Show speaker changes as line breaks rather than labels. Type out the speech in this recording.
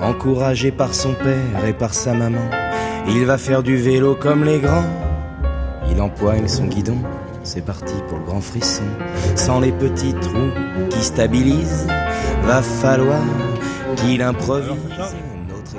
Encouragé par son père et par sa maman, il va faire du vélo comme les grands. Il empoigne son guidon, c'est parti pour le grand frisson. Sans les petits trous qui stabilisent, va falloir qu'il improvise. Notre.